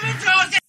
Kevin Jones